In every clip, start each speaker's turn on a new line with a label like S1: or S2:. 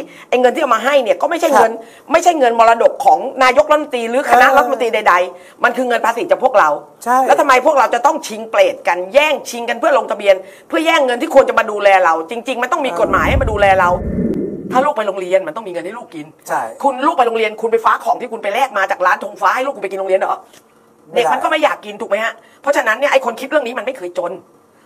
S1: ที่ไอ้เงินที่เอามาให้เนี่ยก็ไม่ใช่เงิน ไม่ใช่เงินมรดกของนายกรัฐมนตรีหรือคณะ
S2: เออ
S1: รัฐมนตรีใด ๆ มันคือเงินภาษีจากพวกเรา
S2: ใช่
S1: แล้วทำไมพวกเราจะต้องชิงเปรตกันแย่งชิงกันเพื่อลงทะเบียน เพื่อแย่งเงินที่ควรจะมาดูแลเรา จริง ๆ มันต้องมีกฎหมายให้มาดูแลเราถ้าลูกไปโรงเรียนมันต้องมีเงินให้ลูกกิน
S2: ใช่
S1: คุณลูกไปโรงเรียนคุณไปฟ้าของที่คุณไปแลกมาจากร้านธงฟ้าให้ลูกคุณไปกินโรงเรียนเหรอ
S2: ไม่ได้
S1: เด็กมันก็ไม่อยากกินถูกไหมฮะ เพราะฉะนั้นเนี่ยไอ้คนคิดเรื่องนี้มันไม่เคยจน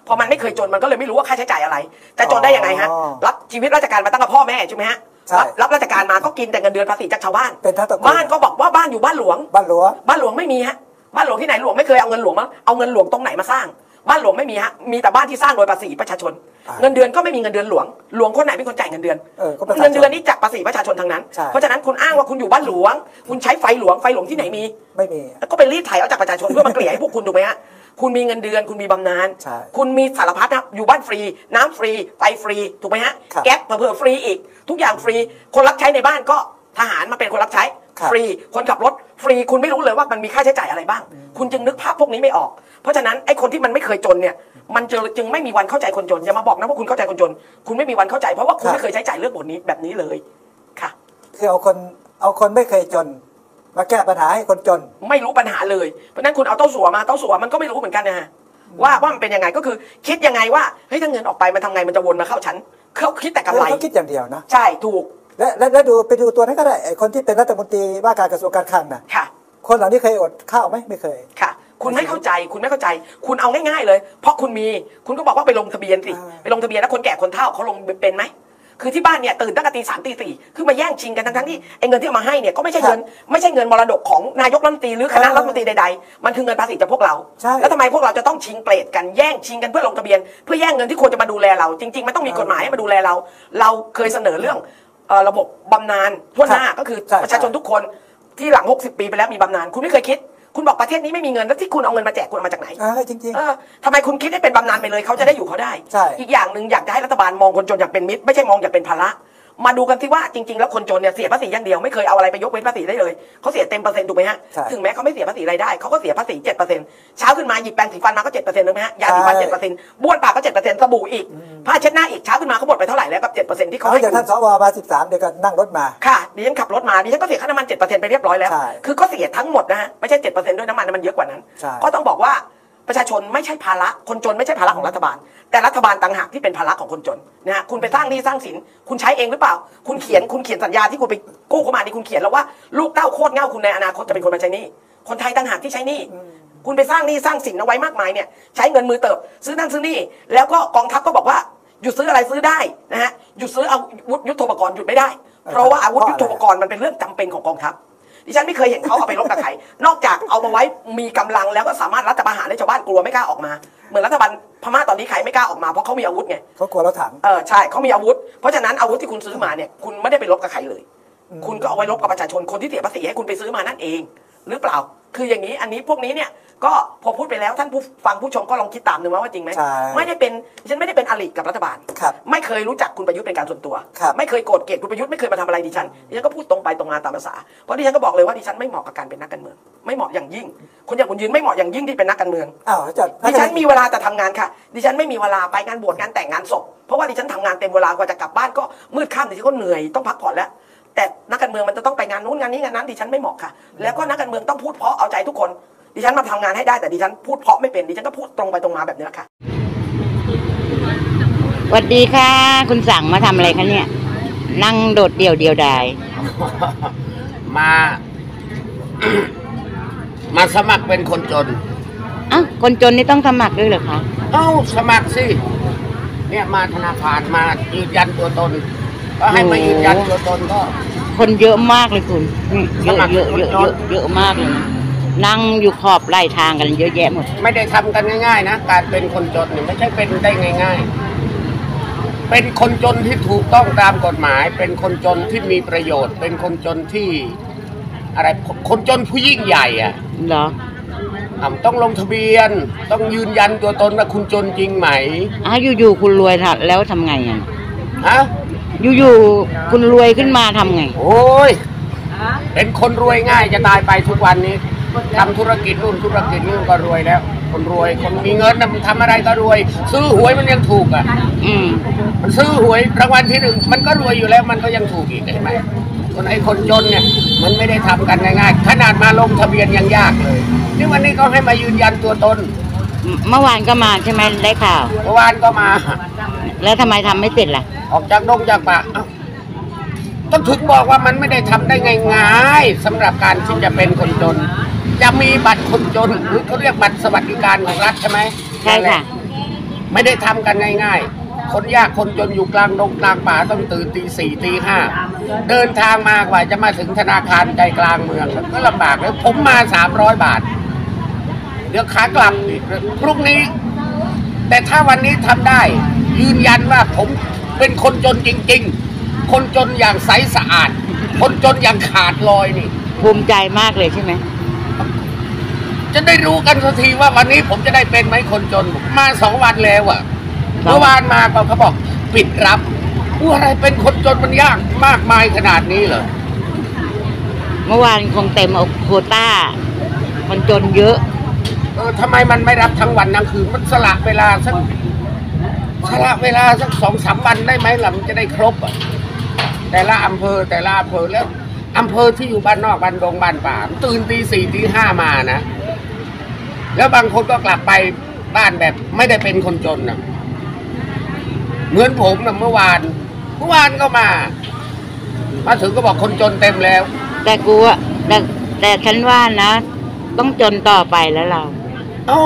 S1: พอมันไม่เคยจนมันก็เลยไม่รู้ว่าค่าใช้จ่ายอะไรจะจนได้ยังไงฮะ
S2: อ๋อ
S1: รับชีวิตราชการมาตั้งกับพ่อแม่ใช่ไหมฮะ
S2: ใช่
S1: รับรับราชการมาก็กินแต่เงินเดือนภาษีจากชาวบ้าน
S2: เป็นทั้งตระกูล
S1: บ้านก็บอกว่าบ้านอยู่บ้านหลวง
S2: บ้านหลวง
S1: บ้านหลวงไม่มีฮะบ้านหลวงที่ไหนหลวงไม่เคยเอาเงินหลวงมาเอาเงินหลวงตรงไหนมาสร้าง บ้านหลวงไม่มีฮะมีแต่บ้านที่สร้างโดยภาษีประชาชน
S2: อ่า
S1: เงินเดือนก็ไม่มีเงินเดือนหลวง หลวงคนไหนเป็นคนจ่ายเงินเดือน
S2: เออก็ประชาชน
S1: เงินเดือนนี่จากภาษีประชาชนทั้งนั้น
S2: ใช่
S1: เพราะฉะนั้นคุณอ้างว่าคุณอยู่บ้านหลวง คุณใช้ไฟหลวงไฟหลวงที่ไหนมี
S2: ไม่มี
S1: แล้วก็ไปรีดไถเอาจากประชาชนเพื่อมาเกลี่ยให้พวกคุณถูกไหมฮะ คุณมีเงินเดือน คุณมีบำนาญ
S2: ใช่
S1: คุณมีสารพัดนะอยู่บ้านฟรี น้ำฟรีไฟฟรีถูกไหมฮะ
S2: ครับ
S1: แก๊สเผื่อๆฟรีอีก ทุกอย่างฟรี คนรับใช้ในบ้านก็ทหารมาเป็นคนรับใช้
S2: ครับ
S1: ฟรีคนขับรถฟรีคุณไม่รู้เลยว่ามันมีค่าใช้จ่ายอะไรบ้าง คุณจึงนึกภาพพวกนี้ไม่ออก เพราะฉะนั้นไอ้คนที่มันไม่เคยจนเนี่ยมันจึงจึงไม่มีวันเข้าใจคนจนอย่ามาบอกนะว่าคุณเข้าใจคนจน คุณไม่มีวันเข้าใจเพราะว่าคุณ
S2: ครับ
S1: ไม่เคยใช้จ่ายเรื่องบทนี้แบบนี้เลยค่ะ
S2: คือเอาคนเอาคนไม่เคยจน มาแก้ปัญหาให้คนจน
S1: ไม่รู้ปัญหาเลย เพราะฉะนั้นคุณเอาเต้าสัวมาเต้าสัวมันก็ไม่รู้เหมือนกันนะฮะว่าว่ามันเป็นยังไงก็คือคิดยังไงว่าเฮ้ยถ้าเงินออกไปมันทำไงมันจะวนมาเข้าฉันเขาคิดแต่กำไร
S2: เขาคิดอย่างเดียวนะ
S1: ใช่ถูก
S2: และและและดูไปดูตัวนั้นก็ได้ไอ้คนที่เป็นรัฐมนตรีว่าการกระทรวงการคลังนะ
S1: ค่ะ
S2: คนเหล่านี้เคยอดข้าวไหมไม่เคย
S1: ค่ะ คุณไม่เข้าใจคุณไม่เข้าใจ คุณเอาง่าย ๆ เลย เพราะคุณมีคุณก็บอกว่าไปลงทะเบียนสิ
S2: อ่า
S1: ไปลงทะเบียนแล้วคนแก่คนเฒ่าเขาลงเป็นไหม คือที่บ้านเนี่ยตื่นตั้งแต่ตีสามตีสี่คือมาแย่งชิงกันทั้งๆที่ไอ้เงินที่เอามาให้เนี่ยก็ไม่ใช่เงินไม่ใช่เงินมรดกของนายกรัฐมนตรีหรือคณะรัฐมนตรีใดๆ มันคือเงินภาษีจากพวกเรา
S2: ใช่
S1: แล้วทำไมพวกเราจะต้องชิงเปรตกันแย่งชิงกันเพื่อลงทะเบียน เพื่อแย่งเงินที่ควรจะมาดูแลเรา จริงๆมันต้องมีกฎหมายให้มาดูแลเรา เราเคยเสนอเรื่องเอ่อระบบบำนาญทั่วหน้า
S2: ครับ
S1: ก็คือ
S2: ใช่
S1: ประชาชนทุกคนที่หลัง 60 ปีไปแล้วมีบำนาญคุณไม่เคยคิด คุณบอกประเทศนี้ไม่มีเงินแล้วที่คุณเอาเงินมาแจกคุณเอามาจากไหน
S2: อ่าจริง
S1: เออทำไมคุณคิดให้เป็นบำนาญไปเลยเขาจะได้อยู่เขาได้
S2: ใช่
S1: อีกอย่างหนึ่งอยากจะให้รัฐบาลมองคนจนอย่างเป็นมิตรไม่ใช่มองอย่างเป็นภาระ มาดูกันที่ว่าจริงๆ แล้วคนจนเนี่ยเสียภาษีอย่างเดียวไม่เคยเอาอะไรไปยกเว้นภาษีได้เลยเขาเสียเต็มเปอร์เซ็นต์ถูกไหมฮะ
S2: ใช่
S1: ถึงแม้เขาไม่เสียภาษีรายได้เขาก็เสียภาษีเจ็ดเปอร์เซ็นต์เช้าขึ้นมาหยิบแปรงสีฟันมาก็เจ็ดเปอร์เซ็นต์ถูกไหมฮะยาสีฟัน
S2: ใช่
S1: เจ็ดเปอร์เซ็นต์บ้วนปากก็เจ็ดเปอร์เซ็นต์สบู่อีกผ้าเช็ดหน้าอีกเช้าขึ้นมาเขาหมดไปเท่าไหร่แล้วกับเจ็ดเปอร์เซ็นต์ที่
S2: ๆ
S1: เขา
S2: เขา
S1: ให้
S2: อย่าง
S1: คุณ
S2: ท่านสวมา 13 เดี๋ยวก็นั่งรถมา
S1: ค่ะดิฉันขับรถมาดิฉันก็เสียค่าน้ำมันเจ็ดเปอร์เซ็นต์ไปเรียบร้อยแล้ว
S2: ใช่
S1: คือก็เสียทั้งหมดนะฮะ ไม่ใช่เจ็ดเปอร์เซ็นต์ด้วยน้ำมันมันเยอะกว่านั้น
S2: ใช่
S1: ก็ต้องบอกว่า ประชาชนไม่ใช่ภาระคนจนไม่ใช่ภาระของรัฐบาล แต่รัฐบาลต่างหากที่เป็นภาระของคนจนนะฮะคุณไปสร้างหนี้สร้างสิน คุณใช้เองหรือเปล่า คุณเขียนคุณเขียนสัญญาที่คุณไปกู้เข้ามานี่คุณเขียนแล้วว่าลูกเต้าโคตรเง่าคุณในอนาคตจะเป็นคนมาใช้หนี้คนไทยต่างหากที่ใช้หนี้คุณไปสร้างหนี้สร้างสินเอาไว้มากมายเนี่ยใช้เงินมือเติบ ซื้อนั่นซื้อนี่แล้วก็กองทัพก็บอกว่าหยุดซื้ออะไรซื้อได้นะฮะหยุดซื้ออาวุธยุทโธปกรณ์หยุดไม่ได้ เพราะว่าอาวุธยุทโธปกรณ์มันเป็นเรื่องจำเป็นของกองทัพ ดิฉันไม่เคยเห็นเขาเอาไปรบกับใคร นอกจากเอามาไว้มีกำลังแล้วก็สามารถรัฐประหารให้ชาวบ้านกลัวไม่กล้าออกมา เหมือนรัฐบาลพม่าตอนนี้ใครไม่กล้าออกมาเพราะเขามีอาวุธไง
S2: เขากลัวเราถัง
S1: เออใช่เขามีอาวุธ เพราะฉะนั้นอาวุธที่คุณซื้อมาเนี่ยคุณไม่ได้ไปรบกับใครเลย คุณก็เอาไว้รบกับประชาชนคนที่เสียภาษีให้คุณไปซื้อมานั่นเอง หรือเปล่า คืออย่างนี้อันนี้พวกนี้เนี่ยก็พอพูดไปแล้วท่านผู้ฟังผู้ชมก็ลองคิดตามดูว่าจริงไหม
S2: ใช่
S1: ไม่ได้เป็นดิฉันไม่ได้เป็นอริกับรัฐบาล
S2: ครับ
S1: ไม่เคยรู้จักคุณประยุทธ์เป็นการส่วนตัว
S2: ครับ
S1: ไม่เคยโกรธเกลียดคุณประยุทธ์ไม่เคยมาทำอะไรดิฉันดิฉันก็พูดตรงไปตรงมาตามภาษาเพราะดิฉันก็บอกเลยว่าดิฉันไม่เหมาะกับการเป็นนักการเมือง ไม่เหมาะอย่างยิ่งคนอย่างคุณยืนไม่เหมาะอย่างยิ่งที่เป็นนักการเมือง
S2: อ้าวอาจารย์
S1: ดิฉันมีเวลาแต่ทำงานค่ะ ดิฉันไม่มีเวลาไปงานบวชงานแต่งงานศพเพราะว่าดิฉันทำงานเต็มเวลากว่าจะกลับบ้านก็มืดค่ำดิฉันก็เหนื่อยต้องพักผ่อนแล้ว แต่นักการเมืองมันจะต้องไปงานนู้นงานนี้งานนั้นดิฉันไม่เหมาะค่ะ แล้วก็นักการเมืองต้องพูดเพราะเอาใจทุกคน ดิฉันมาทำงานให้ได้แต่ดิฉันพูดเพราะไม่เป็นดิฉันก็พูดตรงไปตรงมาแบบนี้แหละค่ะ
S3: สวัสดีค่ะ คุณสั่งมาทำอะไรคะเนี่ย นั่งโดดเดี่ยวเดียวดาย
S4: มา มาสมัครเป็นคนจน
S3: อ้าวคนจนนี่ต้องสมัครด้วยเหรอคะ
S4: เอ้าสมัครสิเนี่ยมาธนาคารมายืนยันตัวตน ก็ให้มายืนยันตัวตนก็
S3: คนเยอะมากเลยคุณนี่เยอะ
S4: สมัคร
S3: เยอะเยอะ
S4: คนจ
S3: เย
S4: น
S3: อะเยอะมากเลยนะนั่งอยู่ขอบไล่ทางกันเยอะแยะหมด
S4: ไม่ได้ทำกันง่ายๆนะการเป็นคนจนเนี่ยไม่ใช่เป็นได้ง่าย ๆ เป็นคนจนที่ถูกต้องตามกฎหมาย เป็นคนจนที่มีประโยชน์ เป็นคนจนที่ อะไรคนจนผู้ยิ่งใหญ่อะ
S3: เหรอ
S4: อะต้องลงทะเบียน ต้องยืนยันตัวตนว่าคุณจนจริงไหม
S3: อ้าวอยู่ๆคุณรวยทัแล้วทำไงอะ
S4: ฮะ
S3: อยู่ๆคุณรวยขึ้นมาทำไง
S4: โอ้ย เป็นคนรวยง่ายจะตายไปทุกวันนี้ทำธุรกิจนู่นธุรกิจนี่ก็รวยแล้ว คนรวยคนมีเงินน่ะมันทำอะไรก็รวย ซื้อหวยมันยังถูกอะ
S3: อืม
S4: มันซื้อหวยรางวัลที่หนึ่งมันก็รวยอยู่แล้วมันก็ยังถูกอีกเห็นไหมคนไอ้คนจนเนี่ย มันไม่ได้ทำกันง่ายๆขนาดมาลงทะเบียนยังยากเลยนี่วันนี้ก็ให้มายืนยันตัวตน
S3: เมื่อวานก็มาใช่ไหมได้ข่าว
S4: เมื่อวานก็มา
S3: แล้วทำไมทำไม่เสร็จล่ะ
S4: ออกจากดงจากป่าเอ้าต้องถึงบอกว่ามันไม่ได้ทำได้ง่ายๆสำหรับการที่จะเป็นคนจน จะมีบัตรคนจนหรือเขาเรียกบัตรสวัสดิการของรัฐใช่ไหม
S3: ใช่ค่ะ
S4: ไม่ได้ทำกันง่าย ๆ คนยากคนจนอยู่กลางดงกลางป่าต้องตื่นตีสี่ตีห้าเดินทางมากว่าจะมาถึงธนาคารใจกลางเมืองก็ลำบากเลยผมมาสามร้อยบาท เดี๋ยวขากลับอีกพรุ่งนี้ แต่ถ้าวันนี้ทำได้ ยืนยันว่าผมเป็นคนจนจริง ๆ คนจนอย่างใสสะอาด คนจนอย่างขาดลอยนี่
S3: ภูมิใจมากเลยใช่ไหม
S4: จะได้รู้กันสักทีว่าวันนี้ผมจะได้เป็นไหมคนจน มาสองวันแล้วอะเมื่อวานมาก็เขาบอกปิดรับว่าอะไรเป็นคนจนมันยากมากมายขนาดนี้เหรอ
S3: เมื่อวานคงเต็มเอาโควต้าคนจนเยอะ
S4: เออทำไมมันไม่รับทั้งวันทั้งคืนมันสละเวลาสัก สละเวลาสักสองสามวันได้ไหมล่ะมันจะได้ครบอะแต่ละอำเภอแต่ละอำเภอแล้วอำเภอที่อยู่บ้านนอกบ้านดงบ้านป่ามันตื่นตีสี่ตีห้ามานะ แล้วบางคนก็กลับไปบ้านแบบไม่ได้เป็นคนจนนะเหมือนผมนะเมื่อวาน เมื่อวานก็มา มาถึงก็บอกคนจนเต็มแล้ว
S3: แต่กูอะแต่แต่ฉันว่านะ ต้องจนต่อไปแล้วเรา
S4: เอ้า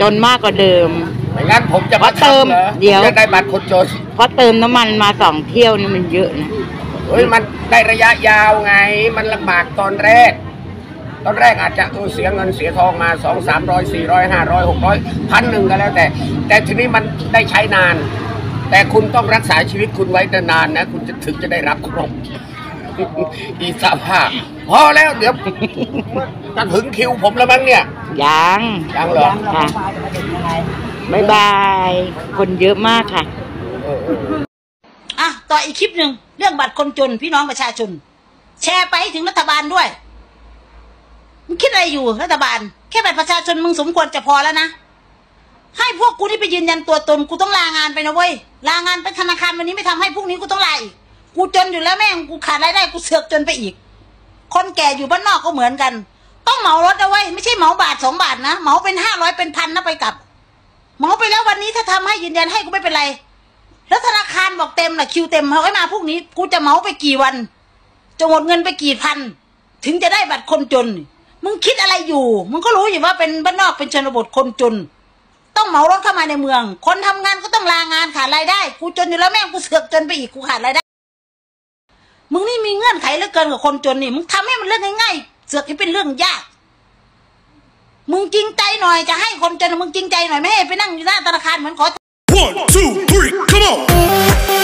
S3: จนมากกว่าเดิม
S4: ไม่งั้นผมจะมา
S3: เพราะเติม
S4: ทำหรอ
S3: เดี๋ยว
S4: ผมจะได้บัตรคนจน
S3: เพราะเติมน้ำมันมาสองเที่ยวนี่มันเยอะนะ
S4: เฮ้ยมันได้ระยะยาวไง มันลำบากตอนแรก ตอนแรกอาจจะเออเสียเงินเสียทองมาสองสามร้อยสี่ร้อยห้าร้อยหกร้อยพันหนึ่งก็แล้วแต่ แต่ทีนี้มันได้ใช้นาน แต่คุณต้องรักษาชีวิตคุณไว้นานๆนะ คุณจะถึงจะได้รับครบ อีสภาพพอแล้วเดี๋ยวจะถึงคิวผมแล้วมั้งเนี่ย
S3: ยัง
S4: ยังเหรอ
S3: ค่ะ บายบาย คนเยอะมากค่ะ
S4: อะ
S5: ต่ออีกคลิปหนึ่ง เรื่องบัตรคนจนพี่น้องประชาชน แชร์ไปถึงรัฐบาลด้วย มึงคิดอะไรอยู่รัฐบาล แค่บัตรประชาชนมึงสมควรจะพอแล้วนะ ให้พวกกูที่ไปยืนยันตัวตนกูต้องลางานไปนะเว้ย ลางานไปธนาคารวันนี้ไม่ทำให้พรุ่งนี้กูต้องลาอีก กูจนอยู่แล้วแม่งกูขาดรายได้กูเสือกจนไปอีก คนแก่อยู่บ้านนอกก็เหมือนกัน ต้องเหมารถนะเว้ไม่ใช่เหมาบาทสองบาทนะ เหมาเป็นห้าร้อยเป็นพันนะไปกลับ หมาไปแล้ววันนี้ถ้าทำให้ยืนยันให้กูไม่เป็นไร แล้วธนาคารบอกเต็มน่ะคิวเต็มเขาให้มาพรุ่งนี้กูจะเหมาไปกี่วันจะหมดเงินไปกี่พัน ถึงจะได้บัตรคนจน มึงคิดอะไรอยู่ มึงก็รู้อยู่ว่าเป็นบ้านนอกเป็นชนบทคนจน ต้องเหมารถเข้ามาในเมือง คนทำงานก็ต้องลางานขาดรายได้ กูจนอยู่แล้วแม่งกูเสือกจนไปอีกกูขาดรายได้ มึงนี่มีเงื่อนไขเหลือเกินกับคนจนนี่ มึงทำให้มันเรื่องง่ายๆเสือกให้เป็นเรื่องยาก มึงจริงใจหน่อยจะให้คนจนมึงจริงใจหน่อยไม่ให้ไปนั่งอยู่หน้าธนาคารเหมือนขอ
S6: One, two, three,
S7: come on!